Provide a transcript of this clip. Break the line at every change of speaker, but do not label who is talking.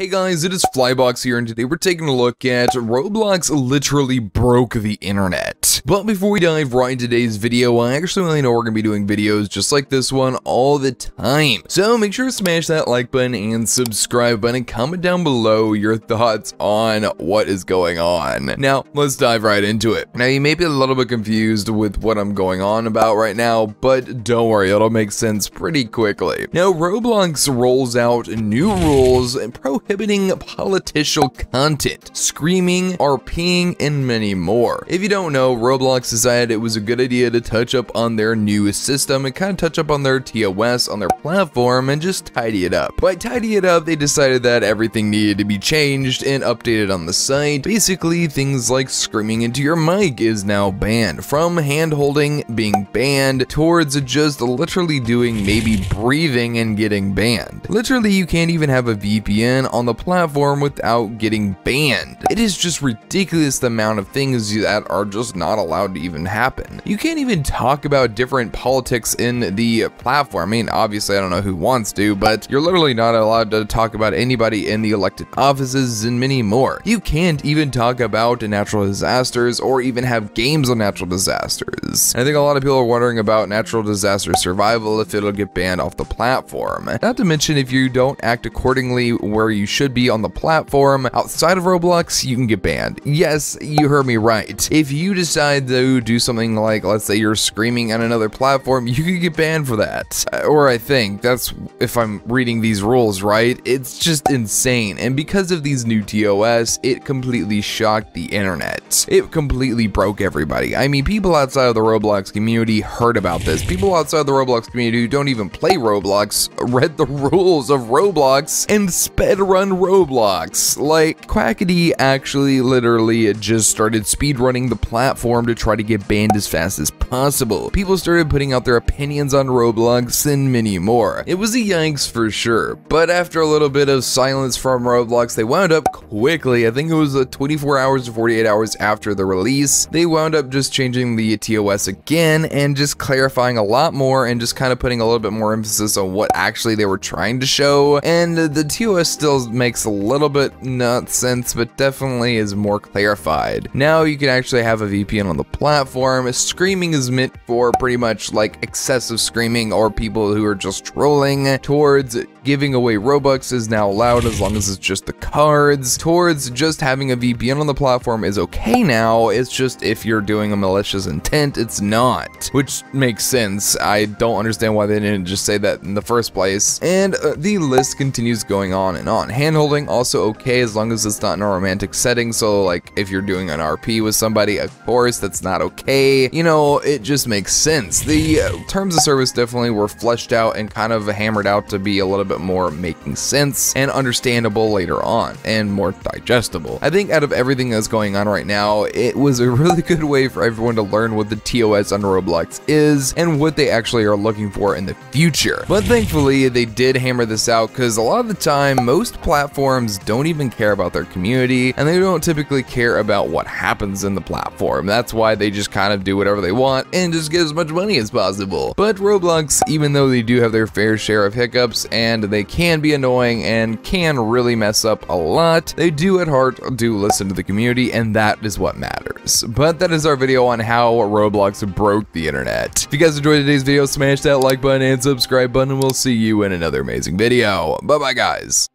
Hey guys, it is Flybox here, and today we're taking a look at Roblox literally broke the internet. But before we dive right into today's video, I actually only know we're going to be doing videos just like this one all the time. So make sure to smash that like button and subscribe button and comment down below your thoughts on what is going on. Now, let's dive right into it. Now, you may be a little bit confused with what I'm going on about right now, but don't worry, it'll make sense pretty quickly. Now, Roblox rolls out new rules prohibiting political content, screaming, RPing, and many more. If you don't know, Roblox decided it was a good idea to touch up on their new system and kind of touch up on their TOS on their platform and just tidy it up. By tidy it up, they decided that everything needed to be changed and updated on the site. Basically, things like screaming into your mic is now banned, from hand holding being banned towards just literally doing maybe breathing and getting banned. Literally, you can't even have a VPN on the platform without getting banned. It is just ridiculous the amount of things that are just not allowed to even happen. You can't even talk about different politics in the platform. I mean, obviously, I don't know who wants to, but you're literally not allowed to talk about anybody in the elected offices and many more. You can't even talk about natural disasters or even have games on natural disasters. I think a lot of people are wondering about natural disaster survival if it'll get banned off the platform. Not to mention if you don't act accordingly where you should be on the platform. Outside of Roblox, you can get banned. Yes, you heard me right. If you decide to do something like, let's say you're screaming on another platform, you could get banned for that. Or I think, that's if I'm reading these rules right, it's just insane. And because of these new TOS, it completely shocked the internet. It completely broke everybody. I mean, people outside of the Roblox community heard about this. People outside the Roblox community who don't even play Roblox read the rules of Roblox and sped run Roblox. Like, Quackity actually literally just started speedrunning the platform to try to get banned as fast as possible. People started putting out their opinions on Roblox and many more. It was a yikes for sure, but after a little bit of silence from Roblox, they wound up quickly, I think it was uh, 24 hours or 48 hours after the release, they wound up just changing the TOS again and just clarifying a lot more and just kind of putting a little bit more emphasis on what actually they were trying to show, and the TOS still makes a little bit not sense, but definitely is more clarified. Now you can actually have a VPN on the platform. Screaming is meant for pretty much like excessive screaming or people who are just trolling towards giving away Robux is now allowed as long as it's just the cards. Towards just having a VPN on the platform is okay now, it's just if you're doing a malicious intent, it's not. Which makes sense. I don't understand why they didn't just say that in the first place. And uh, the list continues going on and on. Handholding also okay as long as it's not in a romantic setting, so like if you're doing an RP with somebody, of course that's not okay. You know, it just makes sense. The uh, terms of service definitely were fleshed out and kind of hammered out to be a little bit more making sense and understandable later on and more digestible. I think out of everything that's going on right now, it was a really good way for everyone to learn what the TOS on Roblox is and what they actually are looking for in the future. But thankfully, they did hammer this out because a lot of the time, most platforms don't even care about their community and they don't typically care about what happens in the platform. That's why they just kind of do whatever they want and just get as much money as possible. But Roblox, even though they do have their fair share of hiccups and and they can be annoying and can really mess up a lot, they do at heart do listen to the community and that is what matters. But that is our video on how Roblox broke the internet. If you guys enjoyed today's video, smash that like button and subscribe button and we'll see you in another amazing video. Bye bye guys.